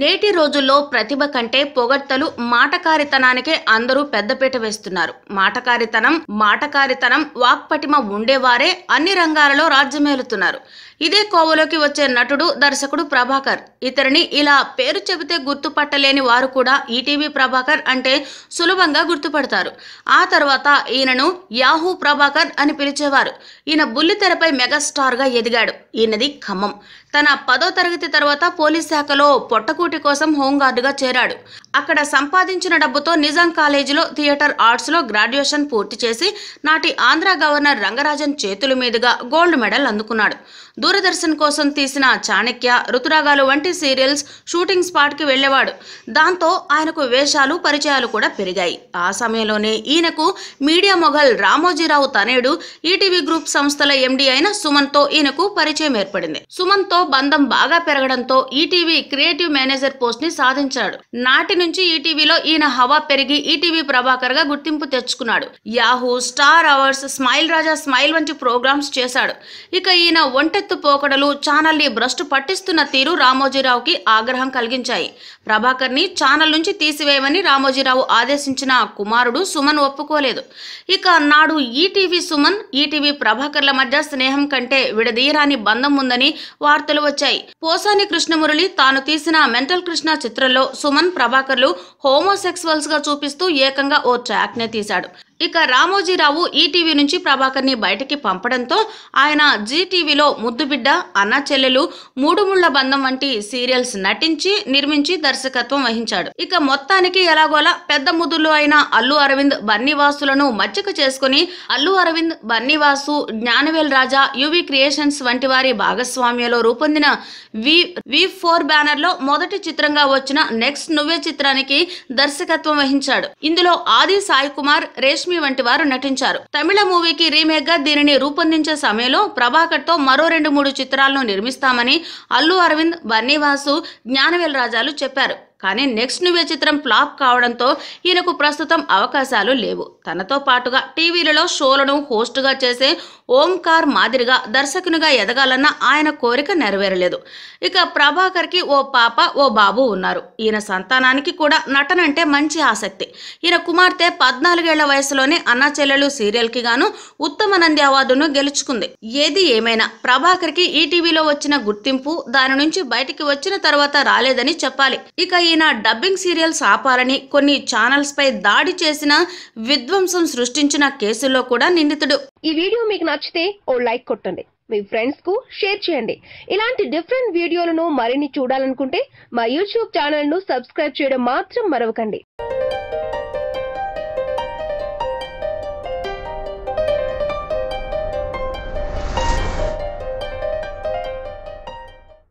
నేటి రోజుల్లో ప్రతిభ కంటే పొగడ్తలు మాటకారితనానికే అందరూ పెద్దపీట వేస్తున్నారు. మాటకారితనం మాటకారితనం వాక్పటిమ ఉండేవారే అన్ని రంగాలలో రాజ్యమేలుతున్నారు. ఇదే కోవలోకి వచ్చే నటుడు దర్శకుడు ప్రభాకర్. ఇతరిని ఇలా పేరు చెబితే గుర్తుపట్టలేని వారు కూడా ఈటీవీ ప్రభాకర్ అంటే సులభంగా గుర్తుపడతారు. ఆ తర్వాత ఈయనను యాహూ ప్రభాకర్ అని పిలిచేవారు. ఈయన బుల్లితెరపై మెగాస్టార్గా ఎదిగాడు. ఈయనది ఖమ్మం. తన పదో తరగతి తర్వాత పోలీస్ శాఖలో పొట్టకూటి కోసం హోంగార్డుగా చేరాడు. అక్కడ సంపాదించిన డబ్బుతో నిజాం కాలేజీలో థియేటర్ ఆర్ట్స్లో గ్రాడ్యుయేషన్ పూర్తి చేసి నాటి ఆంధ్ర గవర్నర్ రంగరాజన్ చేతుల మీదుగా గోల్డ్ మెడల్ అందుకున్నాడు. దూరదర్శన్ కోసం తీసిన చాణక్య రుతురాగాలు వంటి సీరియల్స్ షూటింగ్ స్పాట్కి వెళ్ళేవాడు. దాంతో ఆయనకు వేషాలు పరిచయాలు కూడా పెరిగాయి. ఆ సమయంలోనే ఈయనకు మీడియా మొఘల్ రామోజీరావు తనేడు ఈటీవీ గ్రూప్ సంస్థల ఎండి అయిన సుమన్తో ఈయనకు పరిచయం ఏర్పడింది. సుమన్తో బంధం బాగా పెరగడంతో ఈటీవీ క్రియేటివ్ మేనేజర్ పోస్ట్ని సాధించాడు. నాటి నుంచి ఈటీవీలో ఈయన హవా పెరిగి ఈటీవీ ప్రభాకర్గా గుర్తింపు తెచ్చుకున్నాడు. Yahoo star hours smile Raja smile వంటి ప్రోగ్రామ్స్ చేశాడు. ఇక ఈయన ఒంటెత్తు పోకడలు ఛానల్ని భ్రష్టు పట్టిస్తున్న తీరు రామోజీరావుకి ఆగ్రహం కలిగించాయి. ప్రభాకర్ని ఛానల్ నుంచి తీసివేయమని రామోజీరావు ఆదేశించిన కుమారుడు సుమన్ ఒప్పుకోలేదు. ఇక నాడు ఈటీవీ సుమన్ ఈటీవీ ప్రభాకర్ల మధ్య స్నేహం కంటే విడదీయరాని బంధం ఉందని వార్తలు వచ్చాయి. పోసాని కృష్ణమురళి తాను తీసిన మెంటల్ కృష్ణ చిత్రంలో సుమన్ ప్రభాకర్లు హోమోసెక్సువల్స్గా చూపిస్తూ ఏకంగా ఓ ట్రాక్ నే తీశాడు. ఇక రామోజీరావు ఈటీవీ నుంచి ప్రభాకర్ని బయటికి పంపడంతో ఆయన జీటీవీలో ముద్దుబిడ్డ అన్న చెల్లెలు మూడుముళ్ళ బంధం వంటి సీరియల్స్ నటించి నిర్మించి దర్శకత్వం వహించాడు. ఇక మొత్తానికి ఎలాగోలా పెద్ద ముద్దులు అయిన అల్లు అరవింద్ బన్నీవాసులను మచ్చిక చేసుకుని అల్లు అరవింద్ బన్నీవాసు జ్ఞానవేల్ రాజా యువి క్రియేషన్స్ వంటి వారి భాగస్వామ్యంలో రూపొందిన వి వి ఫోర్ బ్యానర్లో మొదటి చిత్రంగా వచ్చిన నెక్స్ట్ నువ్వే చిత్రానికి దర్శకత్వం వహించాడు. ఇందులో ఆది సాయి కుమార్ రేష్మ వంటి వారు నటించారు. తమిళ మూవీకి రీమేక్గా దీనిని రూపొందించే సమయంలో ప్రభాకర్తో మరో రెండు మూడు చిత్రాలను నిర్మిస్తామని అల్లు అరవింద్ బన్నీవాసు జ్ఞానవేల్ రాజాలు చెప్పారు. కానీ నెక్స్ట్ నువ్వే చిత్రం ఫ్లాప్ కావడంతో ఈయనకు ప్రస్తుతం అవకాశాలు లేవు. తనతో పాటుగా టీవీలలో షోలను హోస్ట్గా చేసే ఓంకార్ మాదిరిగా దర్శకునిగా ఎదగాలన్న ఆయన కోరిక నెరవేరలేదు. ఇక ప్రభాకర్కి ఓ పాప ఓ బాబు ఉన్నారు. ఈయన సంతానానికి కూడా నటన అంటే మంచి ఆసక్తి. ఈయన కుమార్తె పద్నాలుగేళ్ళ వయసులోనే అన్నా చెల్లెలు సీరియల్కి గాను ఉత్తమ నంది అవార్డును గెలుచుకుంది. ఏది ఏమైనా ప్రభాకర్కి ఈటీవీలో వచ్చిన గుర్తింపు దాని నుంచి బయటికి వచ్చిన తర్వాత రాలేదని చెప్పాలి. ఇక ఈయన డబ్బింగ్ సీరియల్స్ ఆపాలని కొన్ని ఛానల్స్ పై దాడి చేసిన విధ్వంసం సృష్టించిన కేసుల్లో కూడా నిందితుడు. ఈ వీడియో మీకు నచ్చితే ఓ లైక్ కొట్టండి. మీ ఫ్రెండ్స్కు షేర్ చేయండి. ఇలాంటి డిఫరెంట్ వీడియోలను మరిన్ని చూడాలనుకుంటే మా యూట్యూబ్ ఛానల్ను సబ్స్క్రైబ్ చేయడం మాత్రం మరవకండి.